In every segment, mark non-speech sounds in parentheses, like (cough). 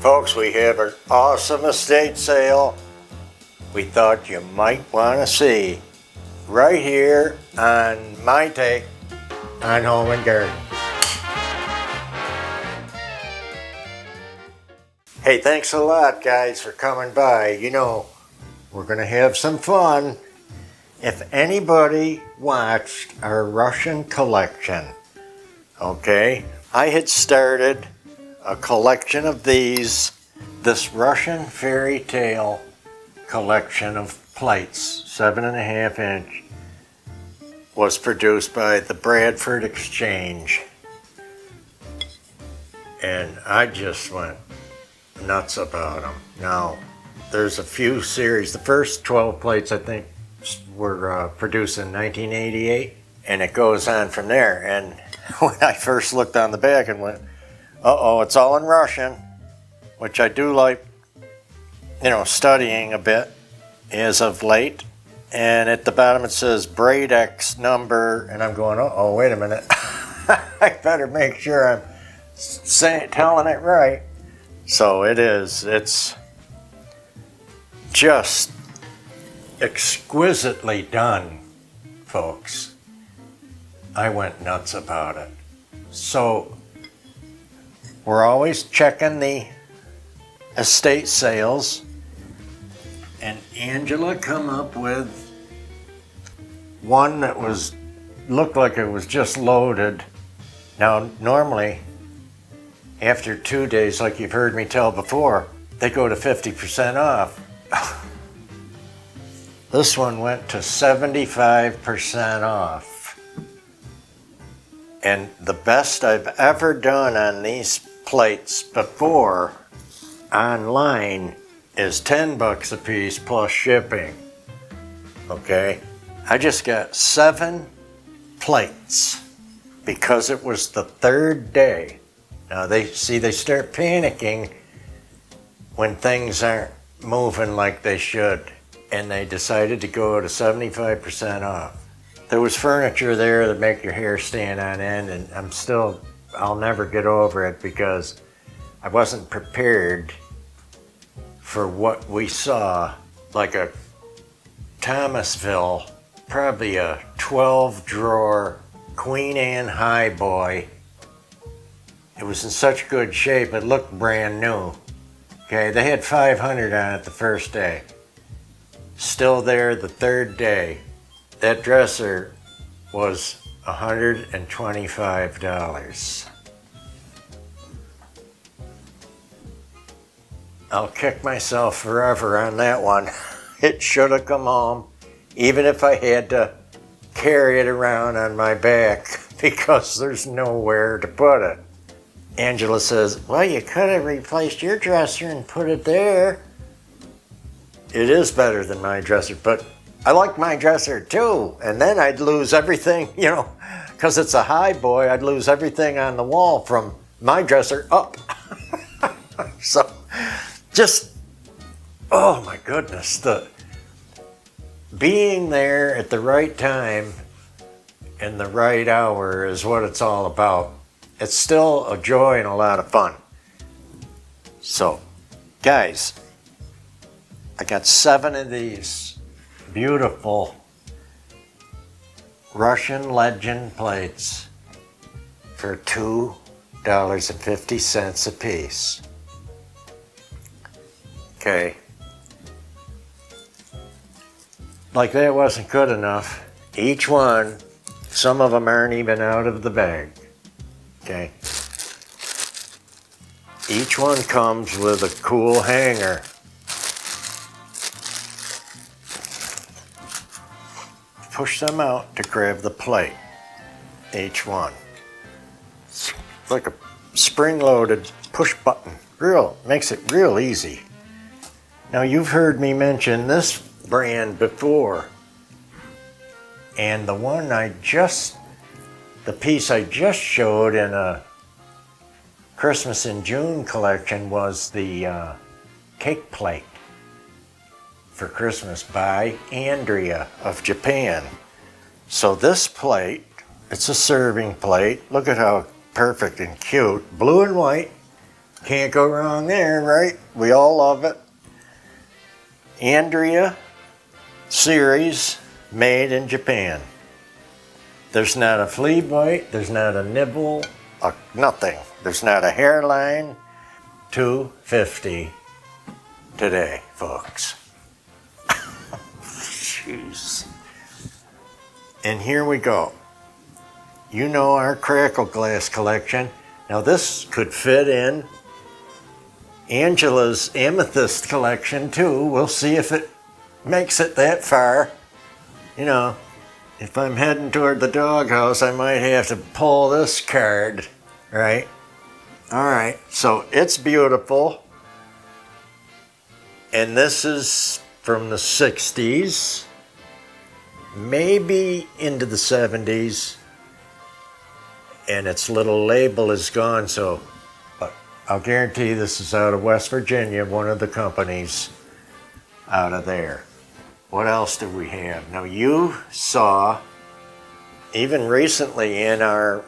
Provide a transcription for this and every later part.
Folks, we have an awesome estate sale we thought you might want to see right here on My Take on Home and Garden. Hey, thanks a lot, guys, for coming by. You know, we're going to have some fun. If anybody watched our Russian collection, okay, I had started a collection of these, this Russian fairy tale collection of plates, seven and a half inch, was produced by the Bradford Exchange. And I just went nuts about them. Now, there's a few series. The first 12 plates, I think, were uh, produced in 1988, and it goes on from there. And (laughs) when I first looked on the back and went, uh oh, it's all in Russian, which I do like, you know, studying a bit as of late. And at the bottom it says Bradex number, and I'm going, uh oh, wait a minute. (laughs) I better make sure I'm saying, telling it right. So it is. It's just exquisitely done, folks. I went nuts about it. So we're always checking the estate sales, and Angela come up with one that was looked like it was just loaded. Now, normally after two days, like you've heard me tell before, they go to 50% off. (laughs) this one went to 75% off. And the best I've ever done on these plates before online is 10 bucks a piece plus shipping. Okay? I just got seven plates because it was the third day now they see they start panicking when things aren't moving like they should, and they decided to go to 75% off. There was furniture there that make your hair stand on end, and I'm still, I'll never get over it because I wasn't prepared for what we saw, like a Thomasville, probably a 12 drawer Queen Anne highboy it was in such good shape, it looked brand new. Okay, they had 500 on it the first day. Still there the third day. That dresser was $125. I'll kick myself forever on that one. (laughs) It should have come home, even if I had to carry it around on my back (laughs) because there's nowhere to put it. Angela says, Well, you could have replaced your dresser and put it there. It is better than my dresser, but I like my dresser too. And then I'd lose everything, (laughs) you know, because it's a high boy, I'd lose everything on the wall from my dresser up. (laughs) so just, oh my goodness, the being there at the right time in the right hour is what it's all about it's still a joy and a lot of fun. So, guys, I got seven of these beautiful Russian legend plates for $2.50 a piece. Okay. Like that wasn't good enough. Each one, some of them aren't even out of the bag okay? Each one comes with a cool hanger. Push them out to grab the plate, each one. It's like a spring-loaded push button. Real, makes it real easy. Now you've heard me mention this brand before. And the one I just the piece I just showed in a Christmas in June collection was the uh, cake plate for Christmas by Andrea of Japan. So this plate, it's a serving plate. Look at how perfect and cute. Blue and white. Can't go wrong there, right? We all love it. Andrea series made in Japan. There's not a flea bite, there's not a nibble, a, nothing. There's not a hairline. 250 today, folks. And here we go. You know our crackle glass collection. Now this could fit in Angela's amethyst collection too. We'll see if it makes it that far. You know, if I'm heading toward the doghouse, I might have to pull this card, right? All right, so it's beautiful. And this is from the 60s, maybe into the 70s. And its little label is gone, so but I'll guarantee this is out of West Virginia, one of the companies out of there. What else do we have? Now, you saw, even recently in our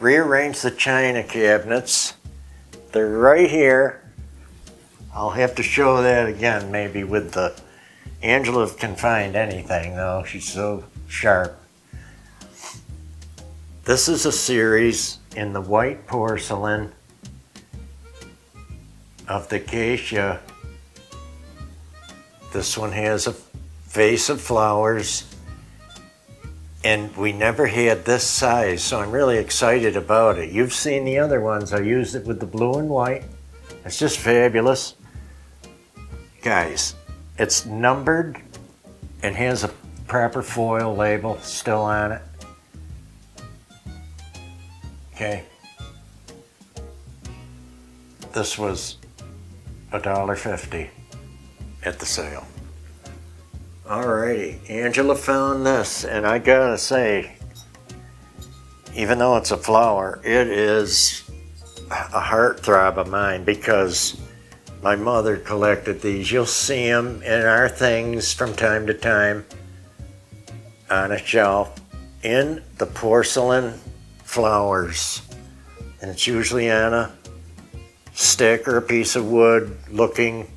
rearrange the china cabinets, they're right here. I'll have to show that again, maybe with the Angela can find anything, though. She's so sharp. This is a series in the white porcelain of the geisha. This one has a vase of flowers and we never had this size so I'm really excited about it. You've seen the other ones. I used it with the blue and white. It's just fabulous. Guys, it's numbered and has a proper foil label still on it. Okay. This was a dollar fifty at the sale. Alrighty, Angela found this, and I gotta say, even though it's a flower, it is a heartthrob of mine because my mother collected these. You'll see them in our things from time to time on a shelf in the porcelain flowers. And it's usually on a stick or a piece of wood looking.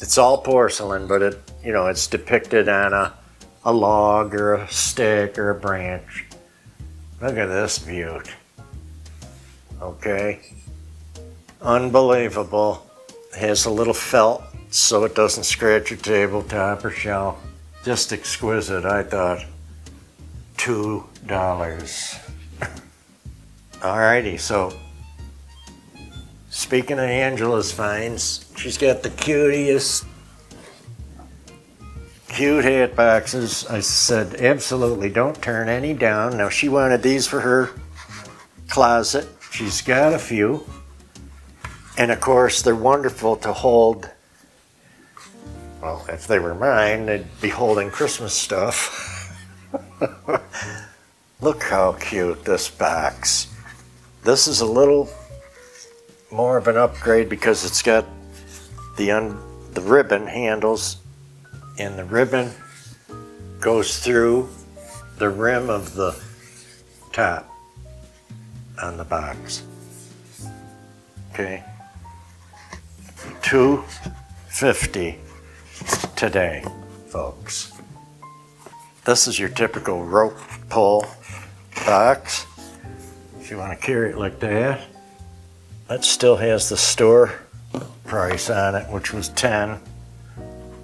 It's all porcelain, but it you know, it's depicted on a, a log or a stick or a branch. Look at this beaut. Okay. Unbelievable. Has a little felt so it doesn't scratch your tabletop or shelf. Just exquisite, I thought. Two dollars. (laughs) Alrighty, so speaking of Angela's finds, she's got the cutest cute hat boxes. I said, absolutely, don't turn any down. Now, she wanted these for her closet. She's got a few. And of course, they're wonderful to hold. Well, if they were mine, they'd be holding Christmas stuff. (laughs) Look how cute this box. This is a little more of an upgrade because it's got the un the ribbon handles and the ribbon goes through the rim of the top on the box. Okay. 250 today, folks. This is your typical rope pull box. If you want to carry it like that. That still has the store price on it, which was 10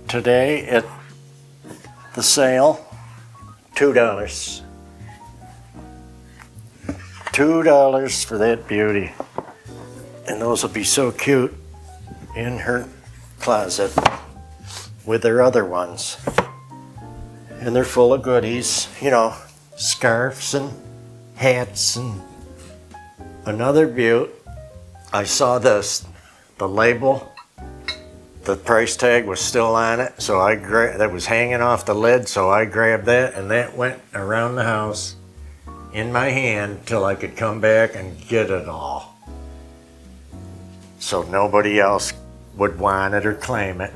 today at the sale, $2. $2 for that beauty. And those will be so cute in her closet with their other ones. And they're full of goodies, you know, scarves and hats and another beaut. I saw this, the label the price tag was still on it, so I grabbed, that was hanging off the lid, so I grabbed that and that went around the house in my hand till I could come back and get it all. So nobody else would want it or claim it.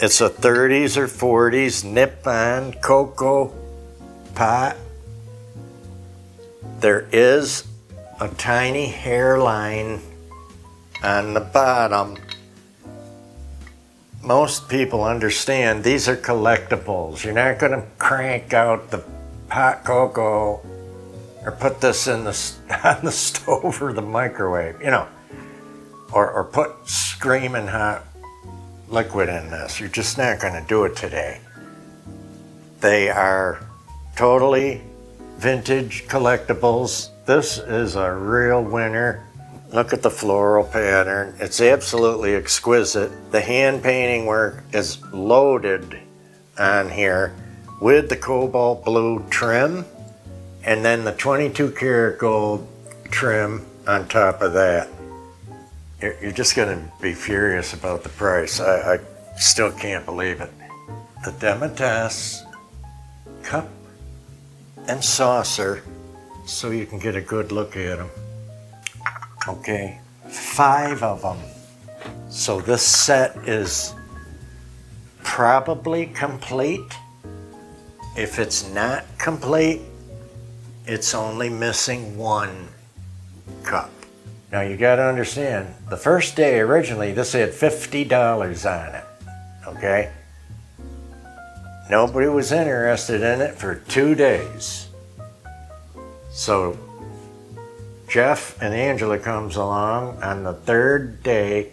It's a 30s or 40s Nippon cocoa pot. There is a tiny hairline on the bottom, most people understand these are collectibles. You're not going to crank out the pot cocoa or put this in the, (laughs) on the stove or the microwave, you know, or, or put screaming hot liquid in this. You're just not going to do it today. They are totally vintage collectibles. This is a real winner. Look at the floral pattern. It's absolutely exquisite. The hand painting work is loaded on here with the cobalt blue trim and then the 22 karat gold trim on top of that. You're just going to be furious about the price. I, I still can't believe it. The Demitasse cup and saucer so you can get a good look at them. Okay, five of them. So this set is probably complete. If it's not complete, it's only missing one cup. Now you got to understand, the first day originally this had $50 on it, okay? Nobody was interested in it for two days. So Jeff and Angela comes along on the third day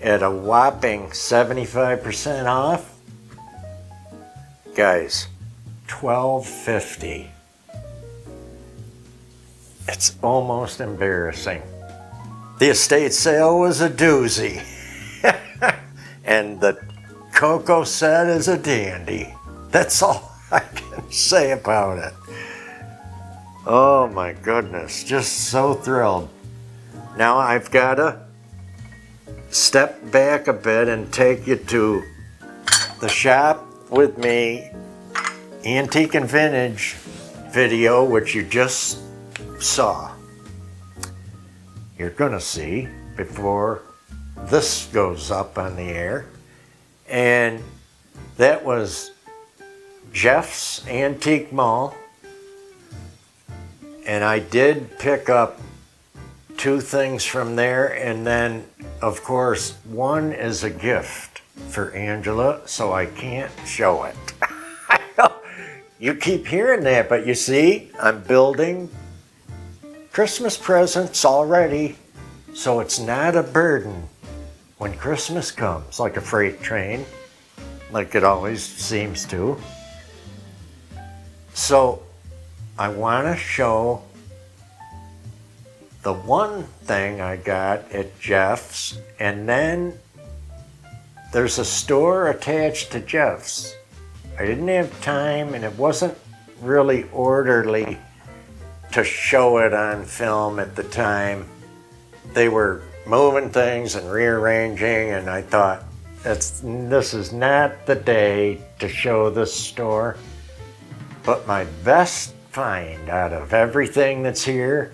at a whopping 75% off. Guys, 1250. It's almost embarrassing. The estate sale was a doozy. (laughs) and the cocoa set is a dandy. That's all (laughs) I can say about it. Oh my goodness, just so thrilled. Now I've got to step back a bit and take you to the shop with me antique and vintage video, which you just saw you're going to see before this goes up on the air. And that was Jeff's Antique Mall. And I did pick up two things from there. And then, of course, one is a gift for Angela, so I can't show it. (laughs) you keep hearing that, but you see, I'm building Christmas presents already, so it's not a burden when Christmas comes, like a freight train, like it always seems to. So I want to show the one thing I got at Jeff's, and then there's a store attached to Jeff's. I didn't have time, and it wasn't really orderly to show it on film at the time. They were moving things and rearranging, and I thought, this is not the day to show this store. But my best find out of everything that's here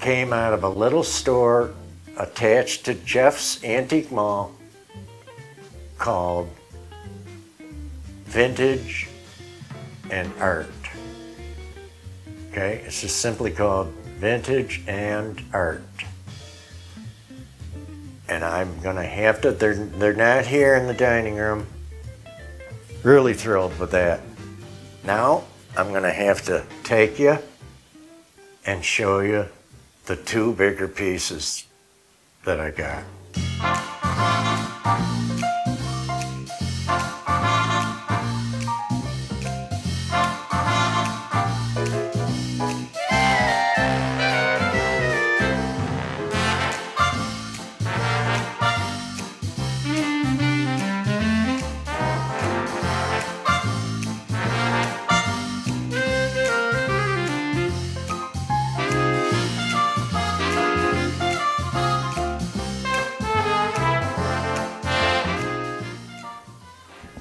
came out of a little store attached to Jeff's Antique Mall called Vintage and Art. Okay, it's just simply called Vintage and Art. And I'm gonna have to, they're, they're not here in the dining room. Really thrilled with that. Now, I'm gonna have to take you and show you the two bigger pieces that I got.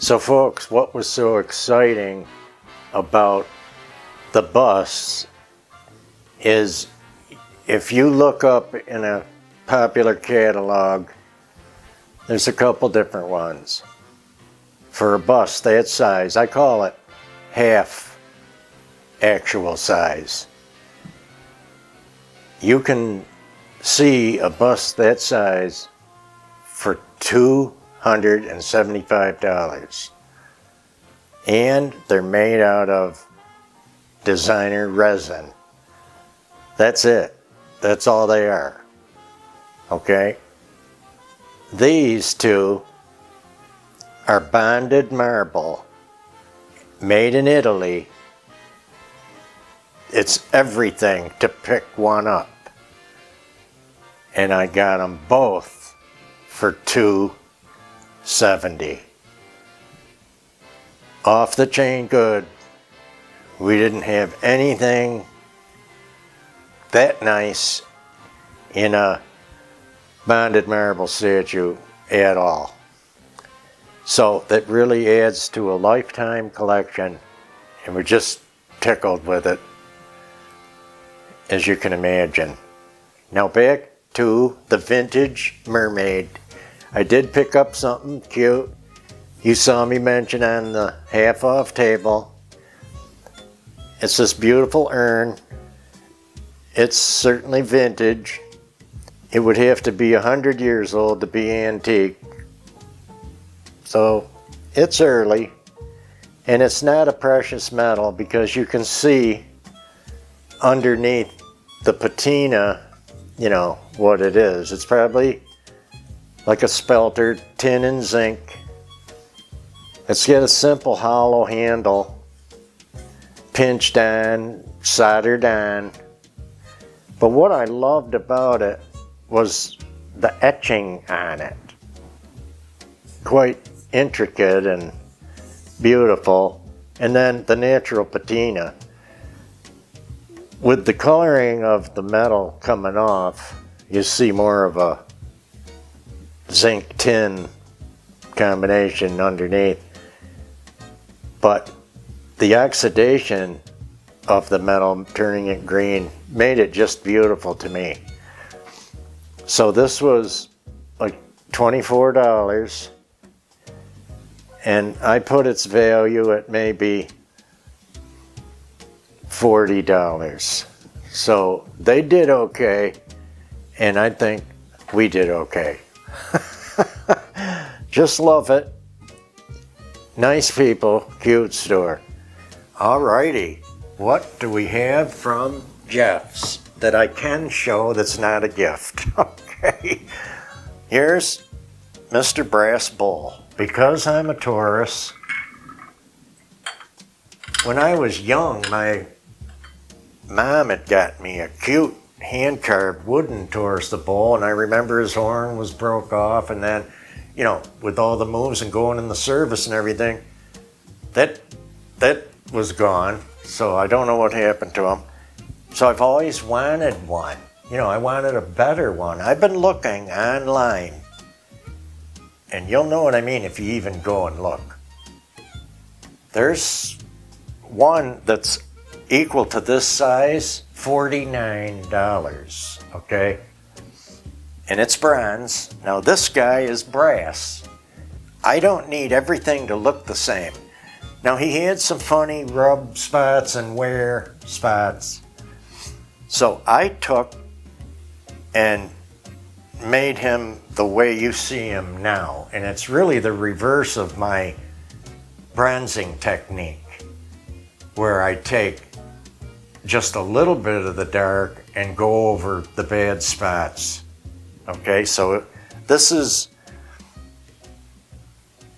So, folks, what was so exciting about the bus is if you look up in a popular catalog, there's a couple different ones. For a bus that size, I call it half actual size. You can see a bus that size for $275. And they're made out of designer resin. That's it. That's all they are. Okay? These two are bonded marble made in Italy. It's everything to pick one up. And I got them both for 270 Off the chain good. We didn't have anything that nice in a bonded marble statue at all. So that really adds to a lifetime collection and we're just tickled with it as you can imagine. Now back to the vintage mermaid. I did pick up something cute. You saw me mention on the half off table. It's this beautiful urn. It's certainly vintage. It would have to be a hundred years old to be antique. So it's early and it's not a precious metal because you can see underneath the patina, you know, what it is. It's probably like a spelter, tin and zinc. It's got a simple hollow handle, pinched on, soldered on. But what I loved about it was the etching on it. Quite intricate and beautiful. And then the natural patina. With the coloring of the metal coming off, you see more of a zinc tin combination underneath. But the oxidation of the metal, turning it green, made it just beautiful to me. So this was like $24 and I put its value at maybe $40. So they did okay and I think we did okay. (laughs) Just love it. Nice people, cute store. Alrighty, what do we have from Jeff's? that I can show that's not a gift. (laughs) okay. Here's Mr. Brass Bull. Because I'm a Taurus, when I was young, my mom had got me a cute hand-carved wooden Taurus the bull, and I remember his horn was broke off, and then, you know, with all the moves and going in the service and everything, that that was gone. So I don't know what happened to him. So I've always wanted one. You know, I wanted a better one. I've been looking online, and you'll know what I mean if you even go and look. There's one that's equal to this size, $49, okay? And it's bronze. Now this guy is brass. I don't need everything to look the same. Now he had some funny rub spots and wear spots, so I took and made him the way you see him now. And it's really the reverse of my bronzing technique, where I take just a little bit of the dark and go over the bad spots. Okay, so this is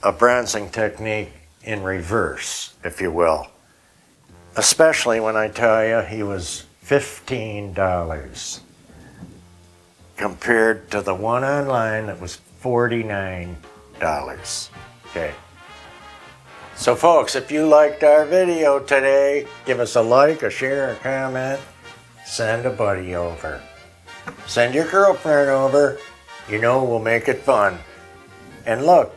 a bronzing technique in reverse, if you will. Especially when I tell you he was $15 compared to the one online that was $49. Okay. So folks, if you liked our video today, give us a like, a share, a comment, send a buddy over. Send your girlfriend over, you know we'll make it fun. And look,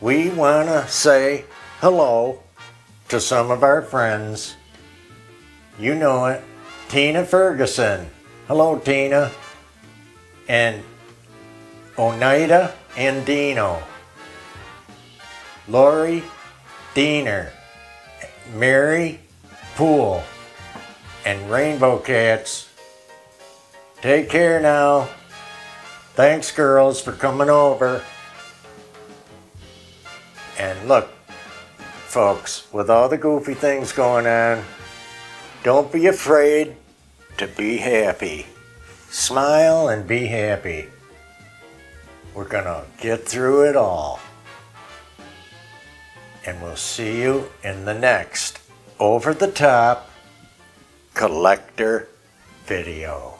we want to say hello to some of our friends. You know it. Tina Ferguson. Hello, Tina. And Oneida Andino. Lori Diener. Mary Poole. And Rainbow Cats. Take care now. Thanks, girls, for coming over. And look, folks, with all the goofy things going on, don't be afraid to be happy. Smile and be happy. We're going to get through it all. And we'll see you in the next over the top collector video.